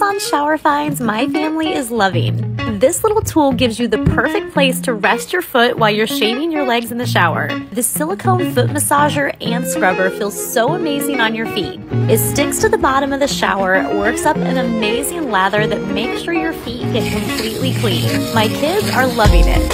Amazon shower finds my family is loving. This little tool gives you the perfect place to rest your foot while you're shaving your legs in the shower. The silicone foot massager and scrubber feels so amazing on your feet. It sticks to the bottom of the shower, works up an amazing lather that makes sure your feet get completely clean. My kids are loving it.